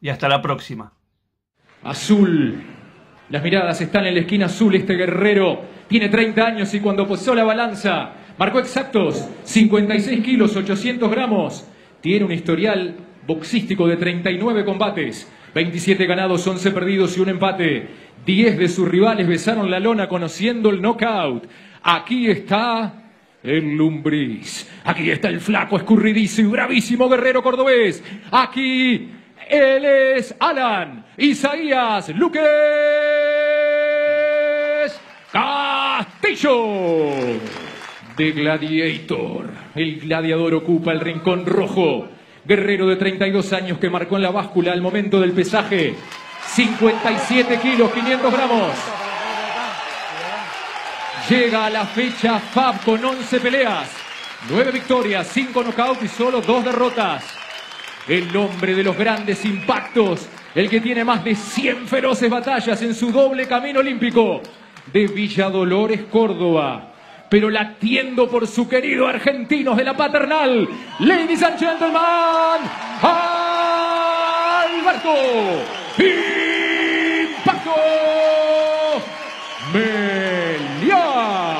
y hasta la próxima. Azul. Las miradas están en la esquina azul. Este guerrero tiene 30 años y cuando posó la balanza marcó exactos 56 kilos, 800 gramos. Tiene un historial boxístico de 39 combates, 27 ganados, 11 perdidos y un empate. 10 de sus rivales besaron la lona conociendo el knockout. Aquí está el Lumbriz. Aquí está el flaco, escurridizo y bravísimo guerrero cordobés. Aquí él es Alan Isaías Luques Castillo. De Gladiator. El gladiador ocupa el rincón rojo. Guerrero de 32 años que marcó en la báscula al momento del pesaje. 57 kilos, 500 gramos. Llega a la fecha Fab con 11 peleas. 9 victorias, 5 knockouts y solo 2 derrotas el hombre de los grandes impactos, el que tiene más de 100 feroces batallas en su doble camino olímpico de Villa Dolores, Córdoba. Pero latiendo por su querido argentinos de la paternal, ladies and gentlemen, Alberto Impacto Melián.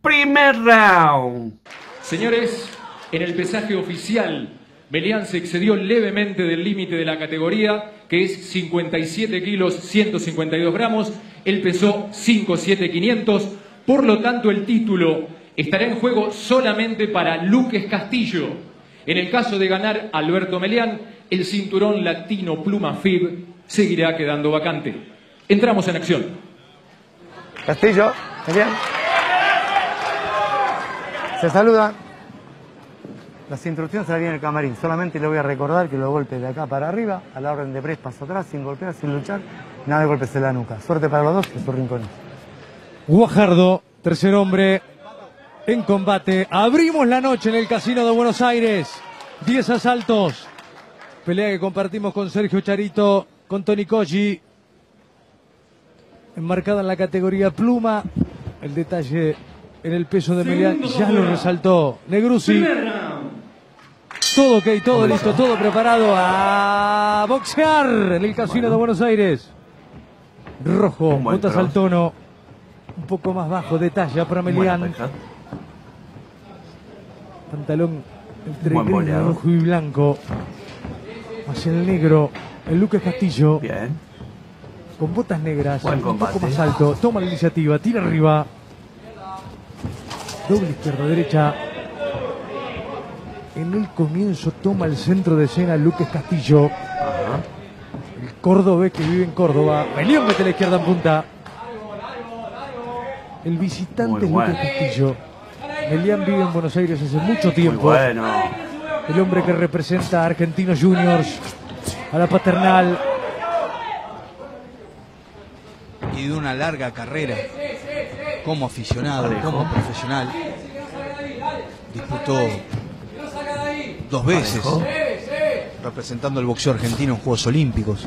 Primer round. Señores, en el pesaje oficial Melián se excedió levemente del límite de la categoría, que es 57 kilos 152 gramos. Él pesó 5,7 500. Por lo tanto, el título estará en juego solamente para Luques Castillo. En el caso de ganar Alberto Melián, el cinturón latino Pluma FIB seguirá quedando vacante. Entramos en acción. Castillo, Melián. Se saluda. Las instrucciones se las en el camarín. Solamente le voy a recordar que los golpes de acá para arriba, a la orden de press, paso atrás, sin golpear, sin luchar, nada de golpes en la nuca. Suerte para los dos en sus rincones. Guajardo, tercer hombre en combate. Abrimos la noche en el Casino de Buenos Aires. Diez asaltos. Pelea que compartimos con Sergio Charito, con Tony Koji. Enmarcada en la categoría pluma. El detalle en el peso de Melián ya lo resaltó Negrusi. Todo ok, todo listo, todo preparado a boxear en el Casino de Buenos Aires. Rojo, botas al tono, un poco más bajo de talla para Melián. Pantalón entre gris, rojo y blanco. Hacia el negro, el Lucas Castillo. Bien. Con botas negras, un poco más alto. Toma la iniciativa, tira arriba. Doble izquierda, derecha. En el comienzo toma el centro de escena Lucas Castillo. El cordobés que vive en Córdoba. Melión mete la izquierda en punta. El visitante es Lucas Castillo. Melián vive en Buenos Aires hace mucho tiempo. El hombre que representa a Argentinos Juniors, a la paternal. Y de una larga carrera como aficionado, como profesional. Disputó dos veces representando al boxeo argentino en Juegos Olímpicos.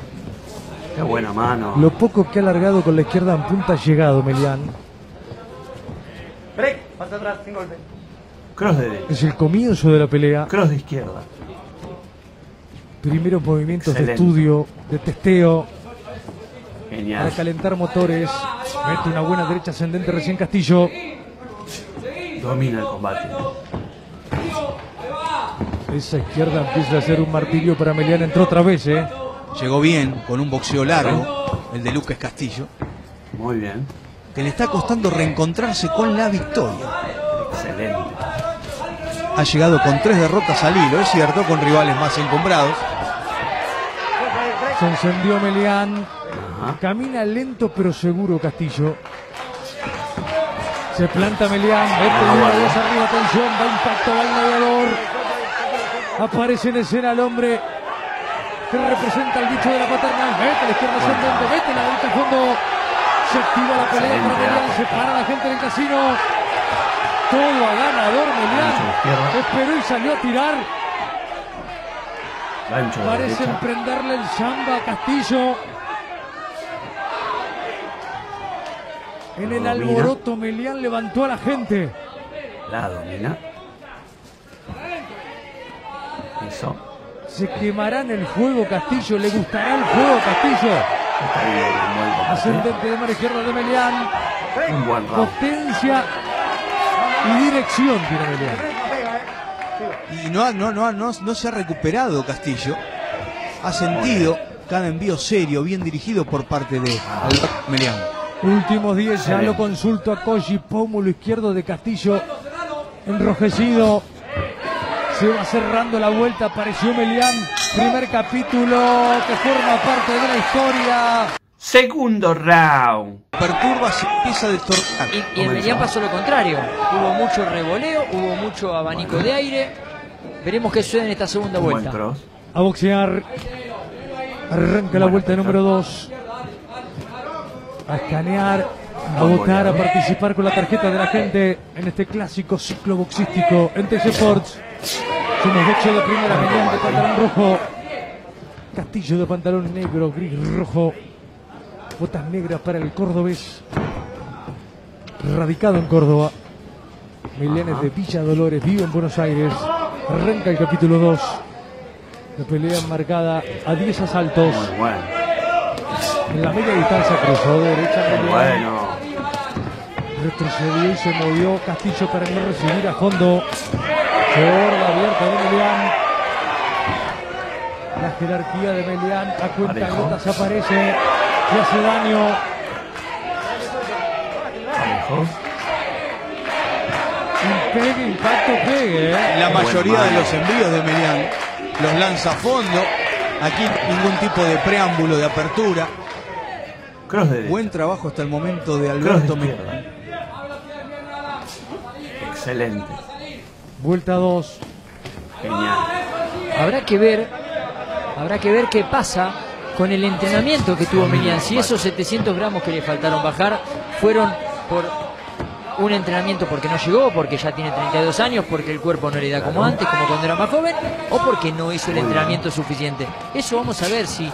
Qué buena mano. Lo poco que ha alargado con la izquierda en punta ha llegado Melián. Break, pasa atrás, sin golpe. Cross de derecha. Es el comienzo de la pelea. Cross de izquierda. Primeros movimientos de estudio, de testeo. Genial. Para calentar motores. Mete una buena derecha ascendente recién Castillo. Domina el combate. Esa izquierda empieza a ser un martirio para Melián. Entró otra vez, ¿eh? Llegó bien, con un boxeo largo, el de Lucas Castillo, Muy bien. que le está costando reencontrarse con la victoria. Excelente. Ha llegado con tres derrotas al hilo, es cierto, con rivales más encumbrados. Se encendió Melián. Ajá. Camina lento pero seguro Castillo. Se planta Melián. Mete Ah, arriba, atención. Va impacto, va el mediador. Aparece en escena el hombre que representa el bicho de la paternal. Mete la izquierda ascendente, mete la derecha a fondo. Se activa la pelea para Melián. Se para la gente del casino. Todo a ganador Melián. Esperó y salió a tirar. Parece emprenderle el samba a Castillo. En el alboroto, Melián levantó a la gente. La domina. Eso. Se quemará en el fuego Castillo. Le gustará el fuego Castillo. Está bien. Ascendente de mano izquierda de Melián. Un buen round. Potencia y dirección tiene Melián. Y no, ha- no, no, no, no se ha recuperado Castillo. Ha sentido cada envío serio, bien dirigido por parte de Alberto Melián. Últimos 10, ya lo consulto a Koji, pómulo izquierdo de Castillo, enrojecido. Se va cerrando la vuelta, apareció Melián. Primer capítulo que forma parte de la historia. Segundo round. Perturba, se empieza a destornar. Y, y en. Melián pasó lo contrario. Hubo mucho revoleo, hubo mucho abanico de aire. Veremos qué sucede en esta segunda vuelta. A boxear. Arranca la vuelta número 2. A escanear, a votar, a participar con la tarjeta de la gente en este clásico ciclo boxístico en TC Sports. Somos boxeo de primera, Melián de pantalón rojo. Castillo de pantalón negro, gris rojo. Botas negras para el cordobés. Radicado en Córdoba. Melián es de Villa Dolores, vive en Buenos Aires. Arranca el capítulo 2. La pelea marcada a 10 asaltos. Muy bueno. En la media distancia cruzó derecha Muy bueno. Retrocedió y se movió Castillo para no recibir a fondo. Abierta de Melián. La jerarquía de Melián a cuenta gotas aparece y hace daño. Parejo. Pegue, impacto, pegue. ¿eh? La mayoría de los envíos de Melián los lanza a fondo. Aquí ningún tipo de preámbulo de apertura. Cross de derecha. Buen trabajo hasta el momento de Cross Alberto de Melián. izquierda. Excelente. Vuelta 2. Genial. Habrá que ver, habrá que ver qué pasa con el entrenamiento que tuvo Melián. Si esos 700 gramos que le faltaron bajar fueron por un entrenamiento porque no llegó, porque ya tiene 32 años, porque el cuerpo no le da como antes, como cuando era más joven, o porque no hizo el entrenamiento suficiente. Eso vamos a ver si.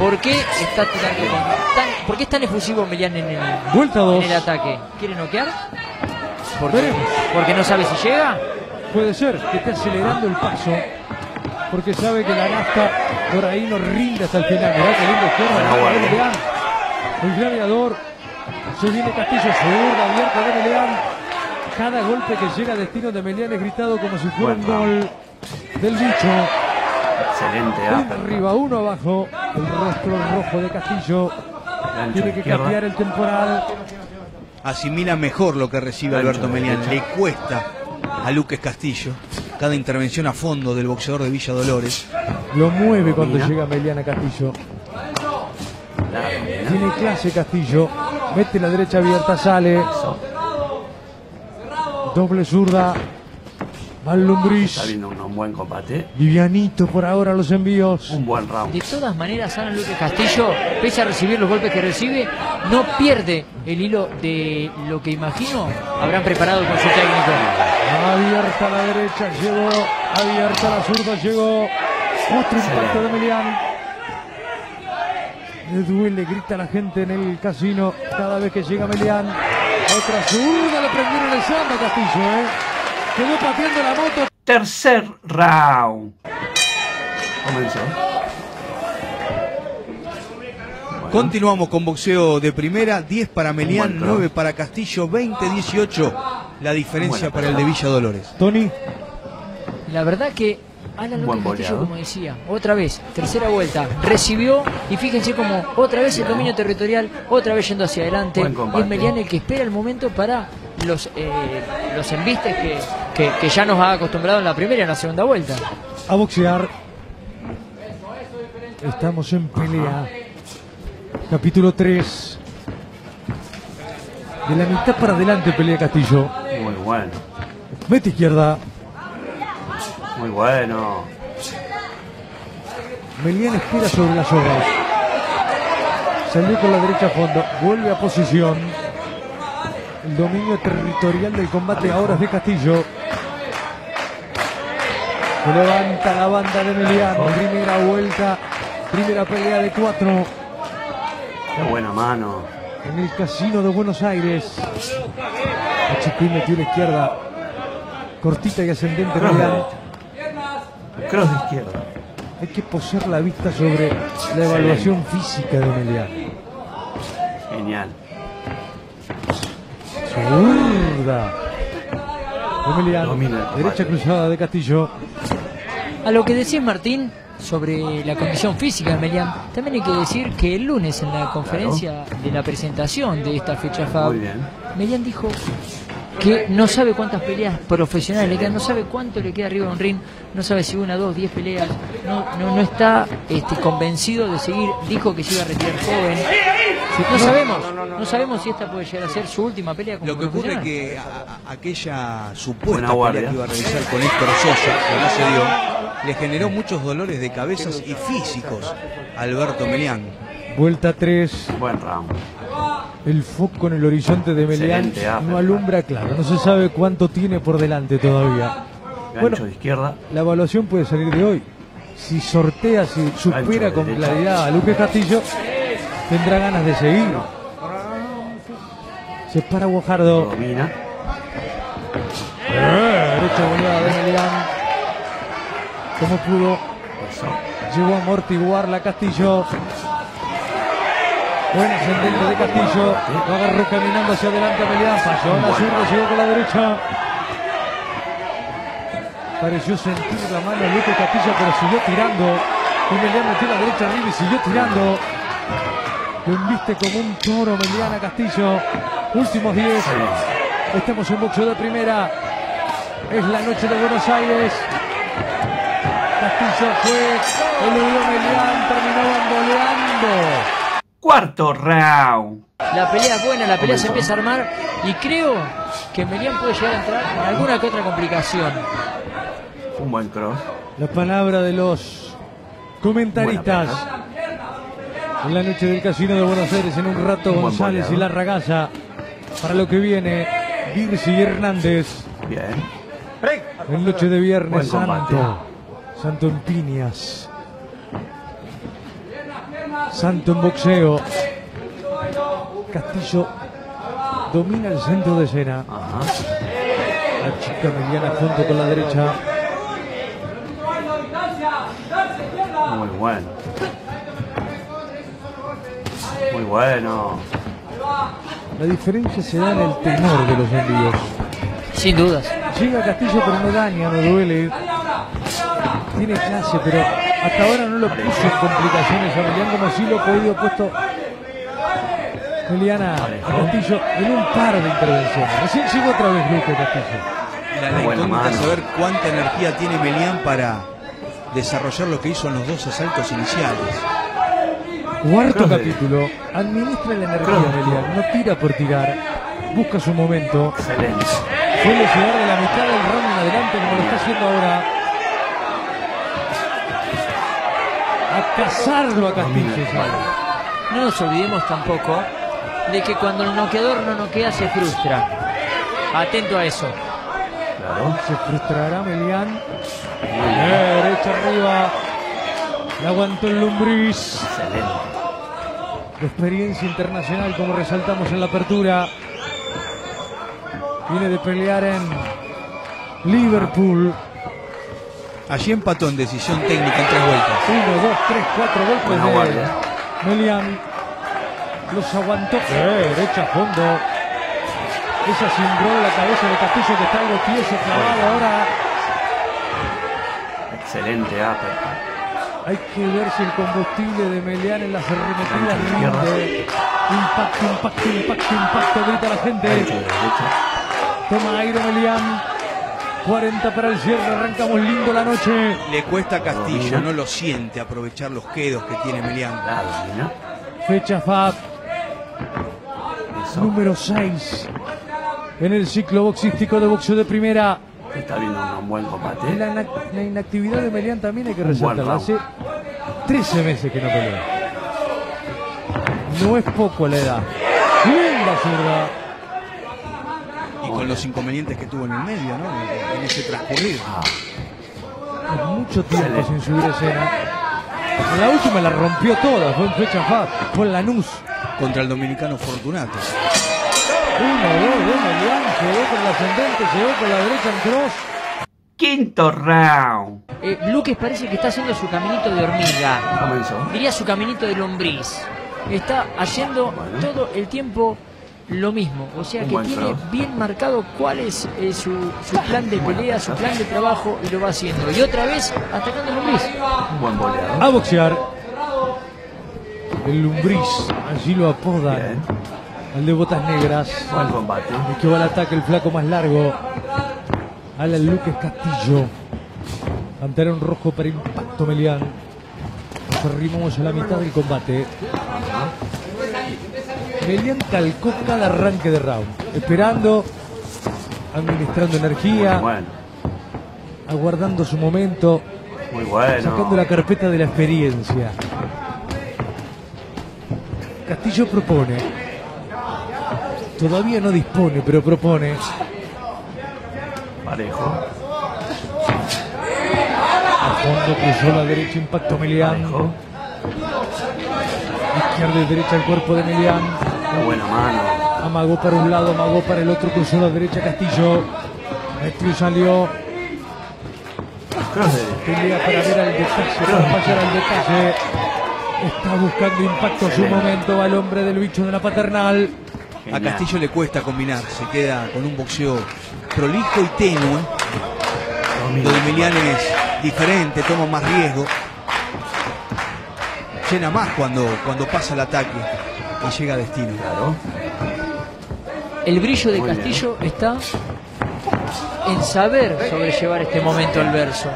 ¿Por qué está tirando con tan, ¿Por qué es tan efusivo Melián en el, Vuelta en 2. el ataque? ¿Quiere noquear? Porque, no sabe si llega. Puede ser que esté acelerando el paso. Porque sabe que la nafta por ahí no rinde hasta el final. Mirá qué lindo izquierda. El gladiador. Se viene Castillo, zurda abierta de Melián. Cada golpe que llega a destino de Melián es gritado como si fuera un gol del bicho. Excelente. Upper. arriba, uno abajo. El rostro rojo de Castillo. Tiene que izquierda. cambiar el temporal. Asimila mejor lo que recibe Alberto Melián. Le cuesta a Luques Castillo cada intervención a fondo del boxeador de Villa Dolores. Lo mueve cuando llega Melián a Castillo. Tiene clase Castillo. Mete la derecha abierta, sale. Doble zurda. Mal Lumbrís. Está viendo un, un buen combate. Livianito por ahora los envíos. Un buen round. De todas maneras, Ana Luque Castillo, pese a recibir los golpes que recibe, no pierde el hilo de lo que imagino habrán preparado con su técnico. Abierta la derecha, llegó. Abierta la zurda, llegó. Otro impacto de Melián. Le duele, grita la gente en el casino cada vez que llega Melián. Otra zurda, le prendieron el samba a Castillo, ¿eh? Quedó pateando la moto. Tercer round. Comenzó. Continuamos con boxeo de primera, 10 para Melián, buen round. 9 para Castillo, 20-18 la diferencia para el de Villa Dolores. Tony, La verdad que Alan Buen López Castillo, como decía, otra vez, tercera vuelta, recibió y fíjense como otra vez el dominio territorial, otra vez yendo hacia adelante. Y es Melián el que espera el momento para los, eh, los embistes que, que- que ya nos ha acostumbrado en la primera y en la segunda vuelta. A boxear. Estamos en pelea. Capítulo 3. De la mitad para adelante pelea Castillo. Muy bueno. Mete izquierda. Muy bueno. Melián espera sobre las hojas. Salió con la derecha a fondo. Vuelve a posición. El dominio territorial del combate ahora es de Castillo. Se levanta la banda de Melián. Primera vuelta. Primera pelea de cuatro. Qué buena mano. en el casino de Buenos Aires. Y metió la izquierda. Cortita y ascendente Cross de, cross de izquierda. Hay que posar la vista sobre la evaluación física de Melián. Genial. Zurda. De Melián. Domina. Derecha cruzada de Castillo. A lo que decís Martín sobre la condición física de Melián, también hay que decir que el lunes en la conferencia de la presentación de esta fecha FAB. Melián dijo que no sabe cuántas peleas profesionales le quedan, no sabe cuánto le queda arriba de un ring, no sabe si una, dos, diez peleas, no, no, no está este, convencido de seguir, dijo que se iba a retirar joven. No sabemos, no sabemos si esta puede llegar a ser su última pelea como Lo que ocurre es que a- a- aquella supuesta guardia. pelea que iba a realizar con Héctor Sosa, que no se dio, le generó muchos dolores de cabezas y físicos a Alberto Melián. Vuelta 3. Buen round. El foco en el horizonte de Melián uppercut. no alumbra claro. No se sabe cuánto tiene por delante todavía. Gancho Bueno, de izquierda. la evaluación puede salir de hoy. Si sortea, si supera de con derecha. claridad a Luque Castillo, tendrá ganas de seguir. Se para Guajardo. Domina. Eh, Derecha de Melián. Como pudo, llegó a amortiguar la Castillo. Buen ascendente de Castillo. Lo agarró caminando hacia adelante a Melián. Falló a la zurda, llegó con la derecha. Pareció sentir la mano de Luque Castillo, pero siguió tirando. Y Melián metió la derecha arriba y siguió tirando. Lo embiste como un toro Melián a Castillo. Últimos 10. Estamos en boxeo de primera. Es la noche de Buenos Aires. Castillo fue, eludió Melián, terminó bamboleando. Cuarto round. La pelea es buena, la pelea se empieza a armar y creo que Melián puede llegar a entrar en alguna que otra complicación. Un buen cross. La palabra de los comentaristas. En la noche del Casino de Buenos Aires, en un rato González y la ragalla. Para lo que viene, Virsi y Hernández. Bien. En noche de Viernes. Santo. Santo en Piñas. Santo en boxeo. Castillo domina el centro de escena. Ajá. La chica mediana junto con la derecha. Muy bueno. Muy bueno. La diferencia se da en el tenor de los envíos. Sin dudas. Llega Castillo pero no daña, no duele. Tiene clase, pero hasta ahora no lo puso en complicaciones a Melián como si lo ha podido puesto Meliana a Castillo en un par de intervenciones. Recién llegó otra vez Luque Castillo. La, la incógnita saber cuánta energía tiene Melián para desarrollar lo que hizo en los dos asaltos iniciales. Cuarto Cross de- capítulo. Administra la energía Cross. Melián. No tira por tirar. Busca su momento. Excelente. Suele llegar de la mitad del round en adelante como lo está haciendo ahora. A cazarlo a Castillo. No nos olvidemos tampoco de que cuando el noqueador no noquea se frustra. Atento a eso. Claro. Se frustrará Melián. Eh, derecha arriba. La aguantó el Lumbriz. Excelente. De experiencia internacional, como resaltamos en la apertura. Viene de pelear en Liverpool. Allí empató en decisión técnica en tres vueltas. Uno, dos, tres, cuatro golpes Buena de guardia. Melián. Los aguantó. Eh, derecha a fondo. Esa cimbró la cabeza de Castillo que está algo tieso clavado ahora. Excelente uppercut. Hay que ver si el combustible de Melián en las izquierda. rinde. Impacto, impacto, impacto, impacto, grita la gente. Toma aire Melián. 40 para el cierre, arrancamos lindo la noche. Le cuesta a Castillo, no lo siente aprovechar los quedos que tiene Melián. Fecha FAB Eso. número 6 en el ciclo boxístico de boxeo de primera. Está viendo un buen combate. La, ina- la inactividad de Melián también hay que resaltarla. Hace 13 meses que no pelea. No es poco la edad. Linda zurda. Con los inconvenientes que tuvo en el medio, ¿no? En ese transcurrir. Es mucho tiempo sin subir escena. En la última la rompió toda, fue en fecha FAB, fue en Lanús. Contra el dominicano Fortunato. Uno, dos, de Melián, llegó con el ascendente, llegó con la derecha en cross. Quinto round. Eh, Luques parece que está haciendo su caminito de hormiga. Comenzó. Diría su caminito de lombriz. Está haciendo Bueno. todo el tiempo lo mismo. O sea que tiene bien marcado cuál es eh, su, su plan de pelea, su plan de trabajo y lo va haciendo. Y otra vez atacando el lombriz. Un buen boleado. A boxear. El lumbriz, allí lo apodan. Bien. Al de botas negras. Buen combate. El que va al ataque, el flaco más largo. Alan Luques Castillo. Pantalón rojo para impacto Melián. Nos arrimamos a la mitad del combate. Melián calcó cada arranque de round. Esperando, administrando energía, Bueno. aguardando su momento, Muy bueno. sacando la carpeta de la experiencia. Castillo propone. Todavía no dispone, pero propone. Parejo. A fondo cruzó la derecha, impacto. Parejo. Izquierda y derecha el cuerpo de Melián. Una buena mano. Amagó para un lado, amagó para el otro, cruzó la derecha Castillo. Y salió. Para ver al detalle, para fallar al detalle. Está buscando impacto a su momento al hombre del bicho de la paternal. A. Castillo le cuesta combinar, se queda con un boxeo prolijo y tenue, Domina. donde Melián es diferente, toma más riesgo, llena más cuando, cuando pasa el ataque y llega a destino. Claro. El brillo de Muy bien. Castillo está en saber sobrellevar este momento adverso.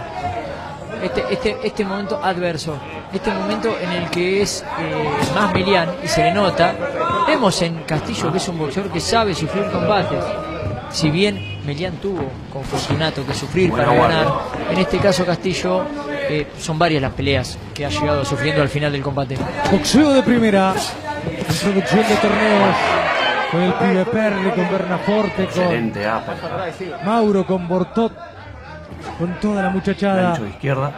Este, este, este momento adverso. Este momento en el que es eh, más Melián y se le nota. Vemos en Castillo que es un boxeador que sabe sufrir combates. Si bien Melián tuvo con Fortunato que sufrir Bueno, para guardia. ganar, en este caso Castillo eh, son varias las peleas que ha llegado sufriendo al final del combate. Boxeo de primera. Introducción de torneos. Con el pibe Perli, con Bernaforte, con uppercut. Mauro, con Bortot. Con toda la muchachada. Gancho de izquierda.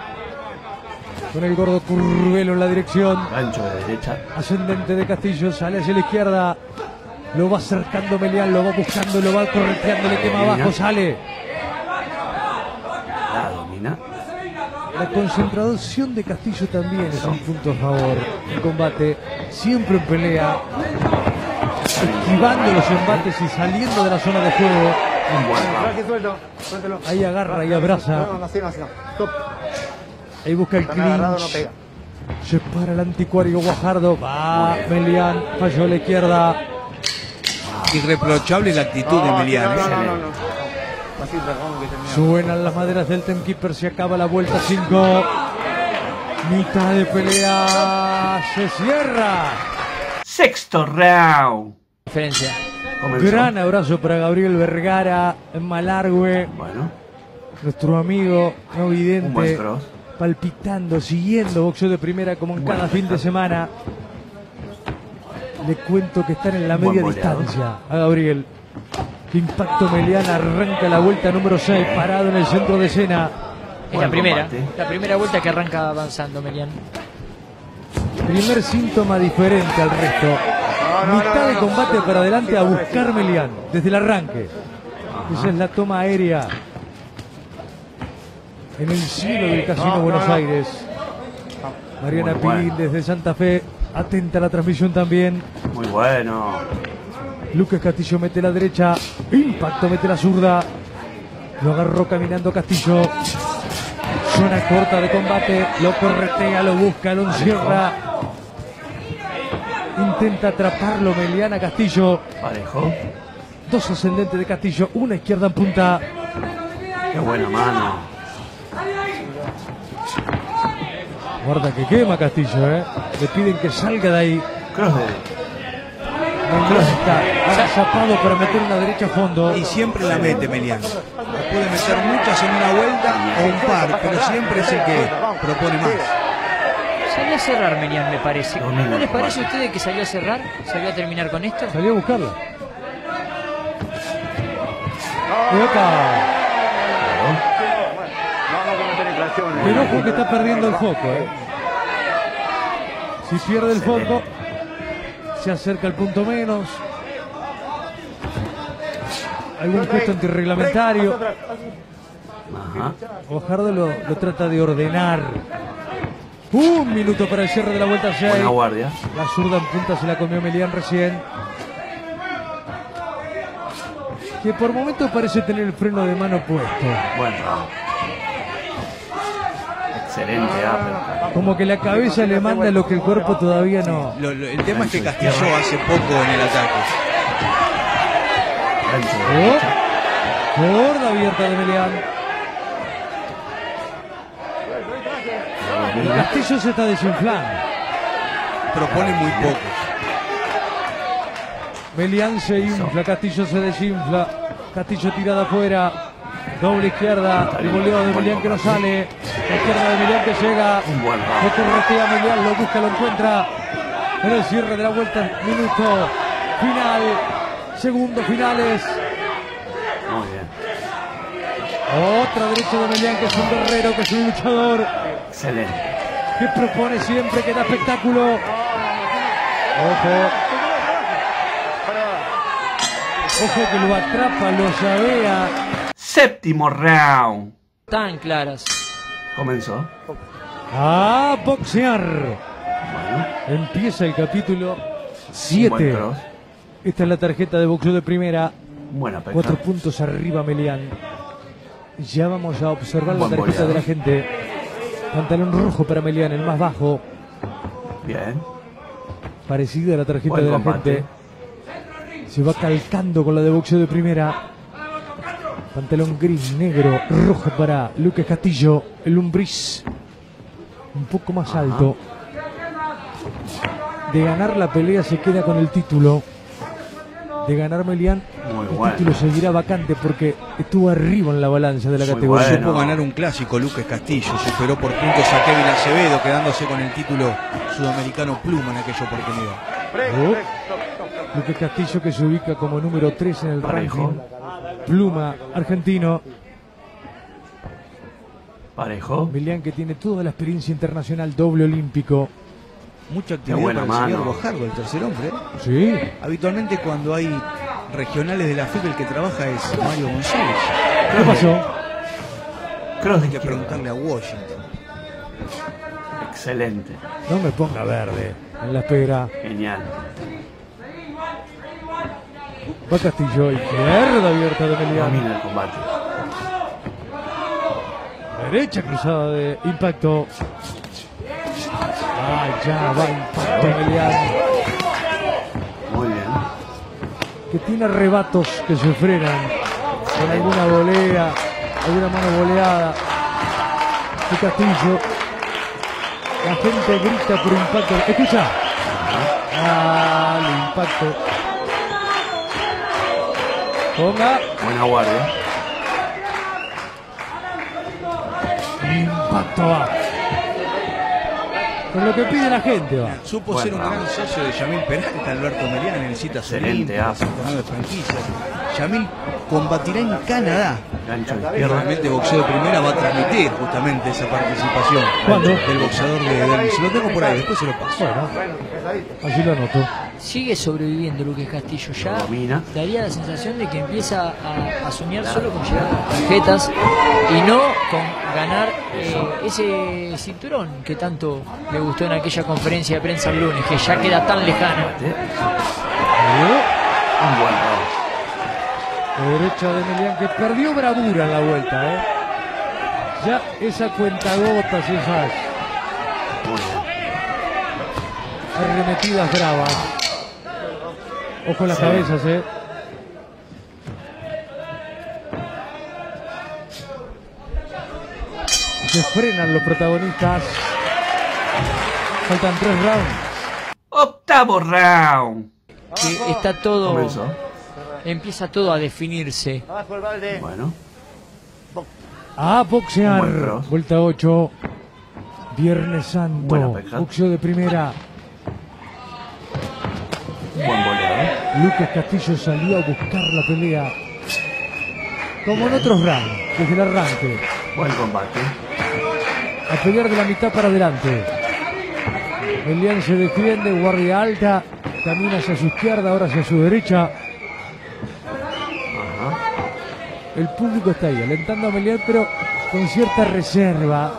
Con el gordo Curvelo en la dirección. Gancho de derecha. Ascendente de Castillo, sale hacia la izquierda. Lo va acercando Melián, lo va buscando, lo va correteando, le quema abajo, sale. La domina. La concentración de Castillo también es un punto a favor en combate, siempre en pelea, esquivando los embates y saliendo de la zona de juego. Ahí agarra y abraza, ahí busca el clinch. Se para el anticuario Guajardo, va Melián, falló a la izquierda. Irreprochable la actitud de no, ¿eh? Así dragón que. Suenan las maderas del Timekeeper, se acaba la vuelta 5. Mitad de pelea, se cierra. Sexto round. Diferencia. Comenzó. Gran abrazo para Gabriel Vergara en Malargüe, Bueno. nuestro amigo no vidente, palpitando, siguiendo boxeo de primera como en Bueno, cada fin de semana. Le cuento que están en la media distancia a Gabriel. Impacto Meliana arranca la vuelta número 6, parado en el centro de escena. Es la primera, la primera vuelta que arranca avanzando Melián. Primer síntoma diferente al resto. No, no, Mitad no, de combate para adelante a buscar Melián, desde el arranque. Esa es la toma aérea en el cielo del Casino No, no, Buenos no. Aires. Mariana Muy bueno. Pilín desde Santa Fe, atenta a la transmisión también. Muy bueno. Lucas Castillo mete la derecha, impacto mete la zurda. Lo agarró caminando Castillo. Zona corta de combate, lo corretea, lo busca, lo encierra. Intenta atraparlo Meliana Castillo. Parejo. Dos ascendentes de Castillo, una izquierda en punta. Qué buena mano. Guarda que quema Castillo, ¿eh? Le piden que salga de ahí. Cross de. Mendoza está agazapado para meter una derecha a fondo. Y siempre la mete Melián. Puede meter muchas en una vuelta o un par, pero siempre es el que propone más. Salió a cerrar Melian, me parece. ¿No les parece a ustedes que salió a cerrar? ¿Salió a terminar con esto? Salió a buscarla. ¡Epa! Pero ojo que está perdiendo el foco, ¿eh? Si pierde el foco, se acerca al punto menos. Algún gesto antirreglamentario. Ajá. Ojardo lo, lo trata de ordenar. Un minuto para el cierre de la vuelta 6. Buena guardia. La zurda en punta se la comió Melián recién. Que por momentos parece tener el freno de mano puesto. Bueno. Excelente uppercut. Como que la cabeza le manda lo que el cuerpo todavía no. Lo- lo- el tema es que Castillo hace poco en el ataque. Gancho. Oh, gorda abierta de Melián. Castillo se está desinflando. Propone muy poco. Melián se infla, Castillo se desinfla. Castillo tirada afuera. Doble izquierda. El voleo de Melián que no sale. La izquierda de Melián que llega. Round. corretea Melián, lo busca, lo encuentra. En el cierre de la vuelta, minuto final. Segundo finales. Muy bien. Otra derecha de Melián que es un guerrero, que es un luchador. Excelente. Que propone siempre, que da espectáculo. Ojo. Ojo que lo atrapa, lo llavea. Séptimo round. Tan claras. Comenzó. A boxear. Bueno. Empieza el capítulo Un buen 7. cross. Esta es la tarjeta de boxeo de primera. Un buen uppercut. Cuatro puntos arriba Melián. Ya vamos a observar la tarjeta boleado. de la gente. Pantalón rojo para Melián, el más bajo. Bien. Parecida a la tarjeta Buen de la gente. Se va calcando con la de boxeo de primera. Pantalón gris, negro, rojo para Lucas Castillo. El lumbriz. Un poco más Ajá. alto. De ganar la pelea se queda con el título. De ganar Melián, Muy el bueno. título seguirá vacante porque estuvo arriba en la balanza de la Muy categoría. bueno. Supo ganar un clásico Lucas Castillo. Superó por puntos a Kevin Acevedo, quedándose con el título sudamericano Pluma en aquella oportunidad. Oh. Lucas Castillo que se ubica como número 3 en el Parejo. ranking. Pluma argentino. Parejo. Melián que tiene toda la experiencia internacional, doble olímpico. Mucha actividad buena para el señor mano. Bojardo, el tercer hombre. Sí. Habitualmente cuando hay regionales de la FIP el que trabaja es Mario González. ¿Qué pasó? Hay que preguntarle a Washington. Excelente. No me ponga verde en la espera. Genial. Va Castillo, izquierda abierta de Melián. Domina el combate. Derecha cruzada de impacto. Ah, ya va impacto Melián. Muy bien. Que tiene arrebatos que se frenan con alguna volea, alguna mano boleada de Castillo. La gente grita por impacto. Escucha. Ah, el impacto. Ponga. Buena guardia. Impacto va. Con lo que pide la gente va. Supo ser un gran socio de Yamil Peralta, Alberto Melián, Excelente aso. torneo de franquicias. Yamil combatirá en Canadá. Y realmente Boxeo de Primera va a transmitir justamente esa participación ¿Cuándo? del boxeador de Denis. Lo tengo por ahí, después se lo paso. Bueno, allí lo anoto. Sigue sobreviviendo Lucas Castillo. Ya Domina. daría la sensación de que empieza a, a soñar solo con llegar a las tarjetas y no con ganar eh, ese cinturón que tanto le gustó en aquella conferencia de prensa el lunes, que ya queda tan lejano. Combate. Un. La derecha de Melián que perdió bravura en la vuelta, ¿eh? Ya esa cuenta Muy bien. arremetidas bravas. Ojo en las Sí. cabezas, eh. Se frenan los protagonistas. Faltan tres rounds. Octavo round. Que está todo, Comenzó. empieza todo a definirse. Abajo el balde. Bueno. A boxear. Vuelta 8. Viernes Santo. Boxeo de primera. Buen boleado. Lucas Castillo salió a buscar la pelea. Como en otros rounds, desde el arranque. Buen combate. A pelear de la mitad para adelante. Elian se defiende, guardia alta. Camina hacia su izquierda, ahora hacia su derecha. Ajá. El público está ahí, alentando a Melian, pero con cierta reserva.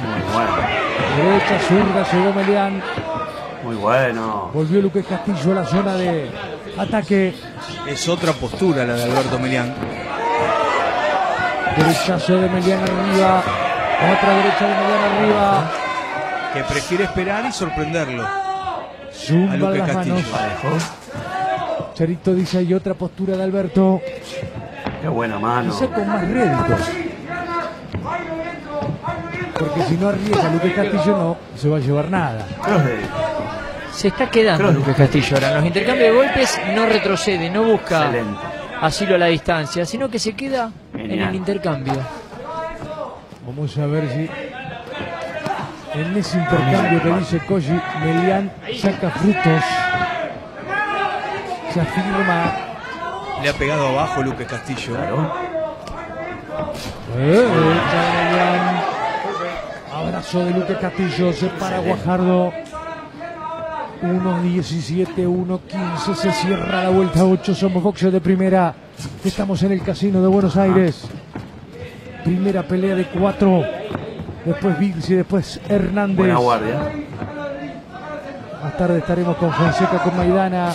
Muy bueno. Derecha, zurda, llegó Melian. Muy bueno. Volvió Lucas Castillo a la zona de ataque. Es otra postura la de Alberto Melián. Derechazo de Melian arriba. Otra derecha de Melian arriba. Que prefiere esperar y sorprenderlo. Zumba A Lucas las Castillo. manos. Charito dice hay otra postura de Alberto. Qué buena mano. Quizá con más réditos. Porque si no arriesga Lucas Castillo no se va a llevar nada. Se está quedando Creo- Lucas Castillo ahora. En los intercambios de golpes no retrocede, no busca Excelente. asilo a la distancia, sino que se queda en el intercambio. Vamos a ver si en ese intercambio que dice Koji, Melian saca frutos. Se afirma. Le ha pegado abajo Lucas Castillo. Claro. Eh, Melian. Abrazo de Lucas Castillo. Se para Guajardo. 1.17, 1.15. Se cierra la vuelta 8. Somos boxeo de primera. Estamos en el casino de Buenos Aires. Primera pelea de cuatro. Después Virsi, después Hernández. Buena guardia. Más tarde estaremos con Fonseca, con Maidana.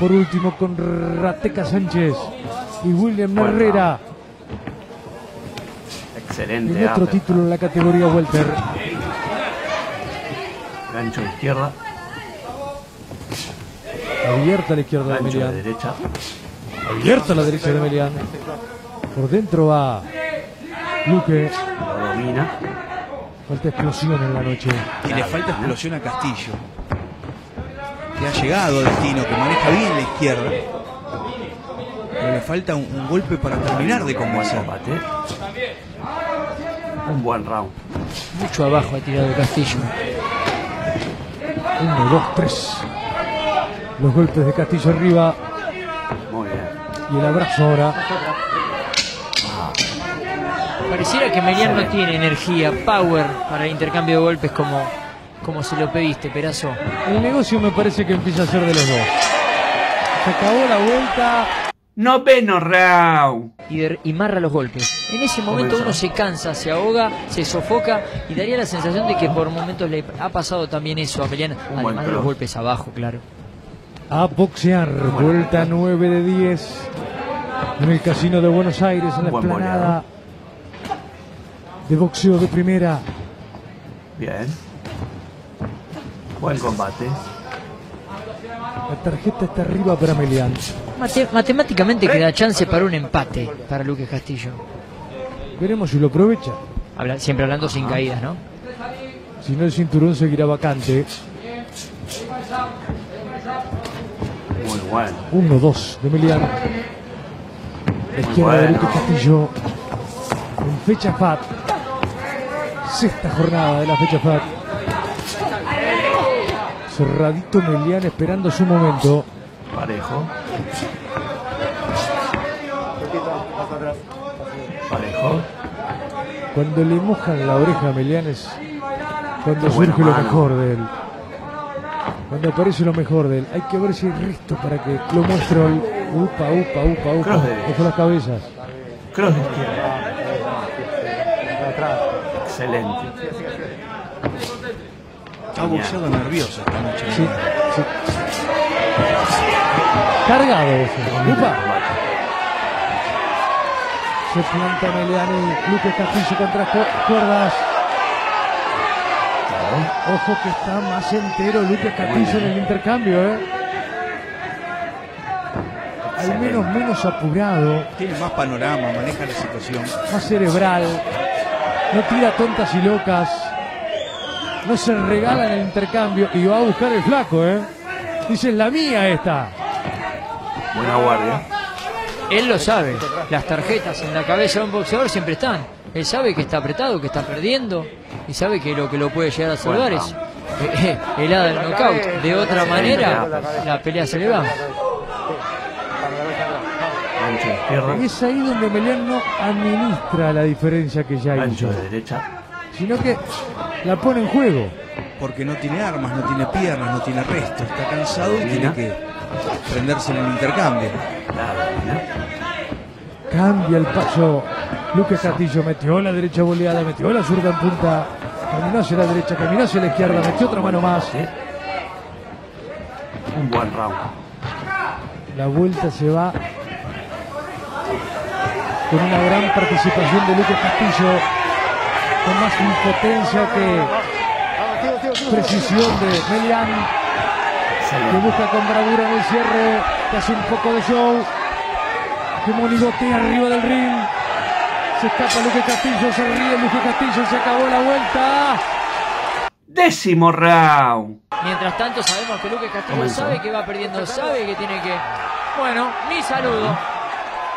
Por último con Rateca Sánchez y William Bueno. Herrera. Excelente. En otro título en la categoría Welter. Gancho izquierda. Abierta a la izquierda de derecha. Abierta a la derecha de Melian. Por dentro va Luque. Lo domina. Falta explosión en la noche. Y le falta explosión a Castillo. Que ha llegado a destino, que maneja bien la izquierda. Pero le falta un, un golpe para terminar de convencer. combate. Un buen round. Mucho abajo ha tirado Castillo. Uno, dos, tres. Los golpes de Castillo arriba Muy bien. y el abrazo ahora. Pareciera que Melian no tiene energía, power para el intercambio de golpes como, como se lo pediste, Perazo. El negocio me parece que empieza a ser de los dos. Se acabó la vuelta. Noveno round. y, de- y marra los golpes. En ese momento uno se cansa, se ahoga, se sofoca y daría la sensación de que por momentos le ha pasado también eso a Melian, además de los golpes abajo, claro. A boxear. Vuelta 9 de 10. En el casino de Buenos Aires, en la Buen explanada de boxeo de primera. Bien. Buen combate. La tarjeta está arriba para Melian. Mate- matemáticamente queda chance para un empate para Luque Castillo. Veremos si lo aprovecha. Habla- siempre hablando sin caídas, ¿no? Si no, el cinturón seguirá vacante. Muy bueno. 1-2 de Melian. La izquierda de. Luque Castillo. En fecha FAT. Sexta jornada de la fecha FAT. Cerradito Melian esperando su momento. Parejo. Parejo. Cuando le mojan la oreja a Melian es cuando Qué surge lo mano. mejor de él. Cuando aparece lo mejor de él. Hay que ver si hay resto para que lo muestre hoy. Upa, upa, upa, upa. Ojo las cabezas. Cross de izquierda. Excelente. Ha boxeado nervioso esta noche. Sí, sí. Cargado ese. Upa. Se planta Meliani, Luque Castillo contra cu- Ojo que está más entero Luque Castillo en el intercambio, ¿eh? Al menos menos apurado, Tiene más panorama, maneja la situación. más cerebral. No tira tontas y locas. No se regala en el intercambio y va a buscar el flaco, ¿eh? Dice, es la mía esta. Buena guardia. Él lo sabe. Las tarjetas en la cabeza de un boxeador siempre están. Él sabe que está apretado, que está perdiendo y sabe que lo que lo puede llegar a salvar Bueno, es eh, eh, helada el knockout. De otra manera, la pelea se le va. Y es ahí donde Melian no administra la diferencia que ya Ancho hizo, de derecha. sino que la pone en juego. Porque no tiene armas, no tiene piernas, no tiene resto. Está cansado y tiene que prenderse en el intercambio. Cambia el paso. Luque Castillo metió la derecha boleada, metió la zurda en punta. Caminó hacia la derecha, caminó hacia la izquierda, metió otra mano más. Un buen round. La vuelta se va con una gran participación de Luque Castillo, con más impotencia que precisión de Melian, que busca con bravura en el cierre, que hace un poco de show, que monigotea arriba del ring. Se escapa Luque Castillo, se ríe Luque Castillo, se acabó la vuelta. Décimo round. Mientras tanto sabemos que Luque Castillo Comenzó. sabe que va perdiendo, sabe que tiene que... Bueno, mi saludo.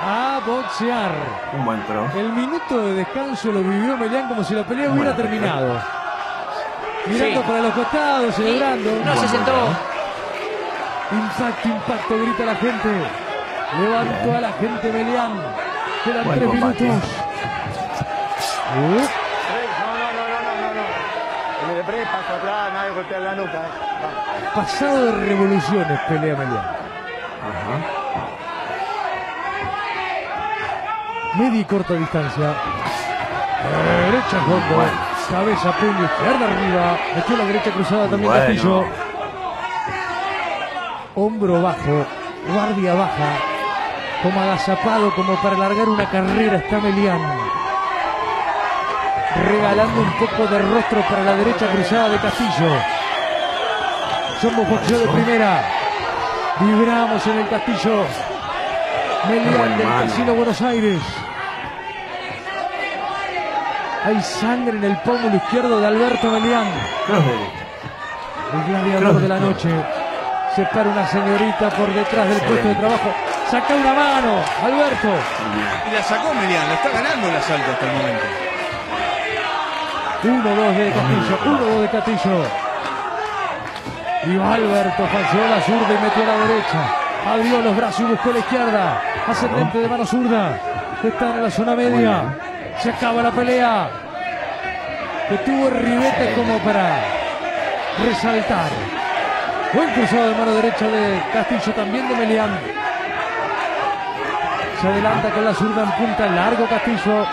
A boxear. Un buen cross. El minuto de descanso lo vivió Melian como si la pelea hubiera terminado. Mirando Sí. para los costados, celebrando. No se sentó. Impacto, impacto, grita la gente. Levantó Bien. a la gente Melian. Quedan Buen tres combate. minutos. Uh, El de paso atrás, nadie golpea la nuca. eh. pasado de revoluciones pelea Melian. Ajá. Media y corta distancia. Derecha fondo. Bueno. Cabeza, puño, izquierda arriba. Metió la derecha cruzada también Bueno. Castillo. Hombro bajo. Guardia baja. Como agazapado, como para alargar una carrera está Melian. Regalando un poco de rostro para la derecha cruzada de Castillo. Somos boxeo de primera. Vibramos en el Castillo. Melian Buen del. Casino Buenos Aires. Hay sangre en el pómulo izquierdo de Alberto derecha. El gladiador de la noche. Se para una señorita por detrás del puesto de trabajo. Saca una mano, Alberto. Y la sacó Melian, la está ganando el asalto hasta el momento. 1-2 de Castillo, 1-2 de Castillo. Y Alberto falseó la zurda y metió a la derecha. Abrió los brazos y buscó la izquierda. Ascendente de mano zurda. Está en la zona media. Se acaba la pelea. Que tuvo ribete como para resaltar. Buen cruzado de mano derecha de Castillo, también de Melián. Se adelanta con la zurda en punta, largo Castillo.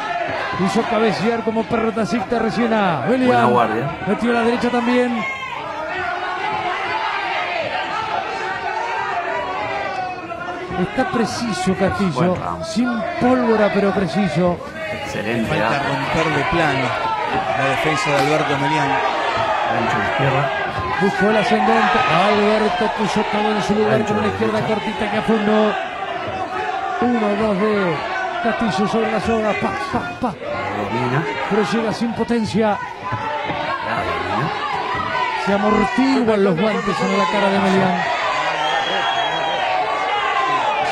Hizo cabecear como perro taxista recién a Buena Melián. guardia. Metió a la derecha también. Está preciso Castillo, sin pólvora pero preciso. Excelente. Falta ah. romper de plano la defensa de Alberto de izquierda. Buscó el ascendente. Alberto puso todo en su lugar Ancho con de izquierda cortita que afundó. Uno, dos de Castillo sobre la soga. Pa, pa, pa. Domina. Pero llega sin potencia. Se amortiguan los guantes en la cara de Melián.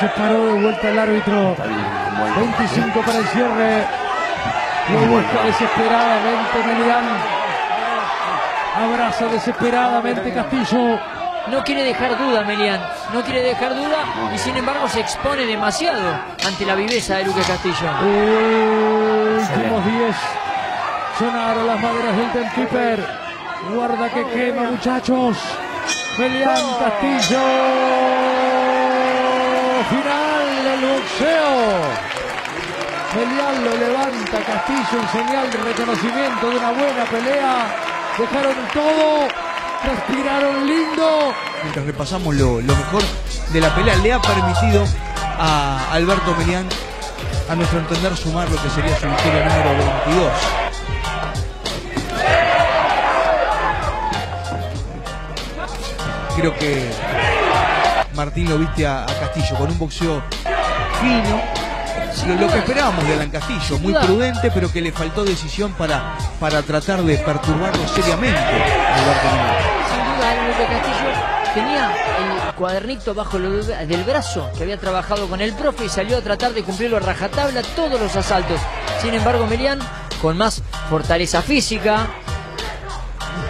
Se paró de vuelta el árbitro. Está bien. un buen 25 para el cierre. Lo busca desesperadamente Melián. Abraza desesperadamente Castillo. No quiere dejar duda, Melián. No quiere dejar duda y sin embargo se expone demasiado ante la viveza de Luque Castillo. Últimos 10. Sonaron las maderas del Timekeeper. Guarda que quema, muchachos. Melián Castillo. Final del boxeo. Melián lo levanta Castillo en señal de reconocimiento de una buena pelea. Dejaron todo. Respiraron lindo. Mientras repasamos lo, mejor de la pelea, le ha permitido a Alberto Melian a nuestro entender, sumar lo que sería su victoria número 22. Creo que Martín lo viste a Castillo con un boxeo fino. Lo, lo que esperábamos de Alan Castillo, muy prudente, pero que le faltó decisión para, para tratar de perturbarlo seriamente. Sin duda, Alan Castillo tenía el cuadernito bajo del brazo que había trabajado con el profe y salió a tratar de cumplirlo a rajatabla todos los asaltos. Sin embargo, Melián, con más fortaleza física,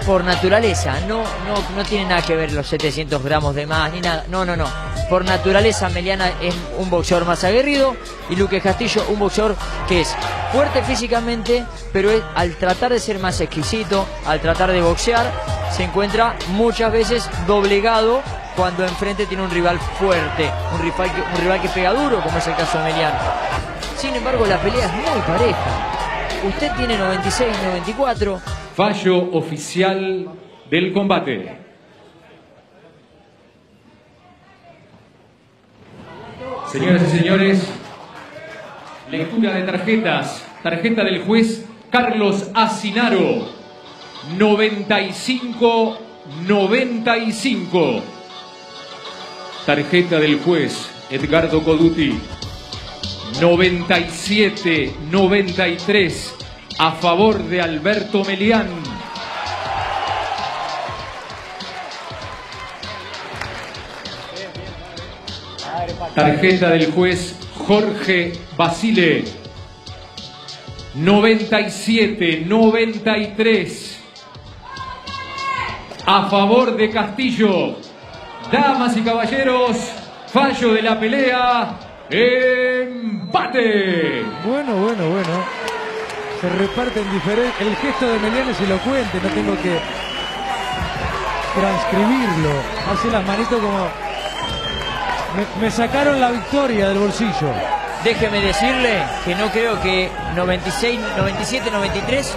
por naturaleza, no, no, no tiene nada que ver los 700 gramos de más ni nada. No, no, no. Por naturaleza, Meliana es un boxeador más aguerrido y Luque Castillo un boxeador que es fuerte físicamente, pero es- al tratar de ser más exquisito, al tratar de boxear, se encuentra muchas veces doblegado cuando enfrente tiene un rival fuerte, un rival que, un rival que pega duro, como es el caso de Melián. Sin embargo, la pelea es muy pareja. Usted tiene 96, 94. Fallo oficial del combate. Señoras y señores, lectura de tarjetas. Tarjeta del juez Carlos Asinaro. 95-95. Tarjeta del juez Edgardo Coduti. 97-93 a favor de Alberto Melián. Tarjeta del juez Jorge Basile. 97-93 a favor de Castillo. Damas y caballeros, fallo de la pelea. Empate. Bueno, bueno, bueno. Se reparten diferentes. El gesto de Melián es elocuente, no tengo que transcribirlo. Hace las manitos como. Me, me sacaron la victoria del bolsillo. Déjeme decirle que no creo que 96, 97, 93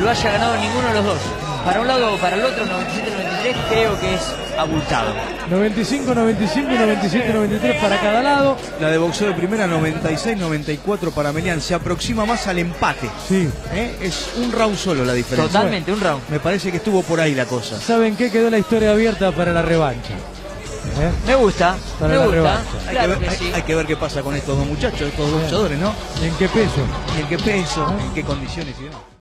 lo haya ganado ninguno de los dos. Para un lado o para el otro, 97, 93 creo que es abultado. 95, 95 y 97, 93 para cada lado. La de boxeo de primera 96-94 para Melián. Se aproxima más al empate. Sí. ¿eh? Es un round solo la diferencia. Totalmente, un round. Me parece que estuvo por ahí la cosa. ¿Saben qué? Quedó la historia abierta para la revancha. ¿Eh? Me gusta, Para me la gusta. revancha. Hay, Claro que ver, que hay- sí. hay que ver qué pasa con estos dos muchachos, estos dos boxeadores, ¿no? ¿Y en qué peso? Y en qué peso, en qué condiciones y demás.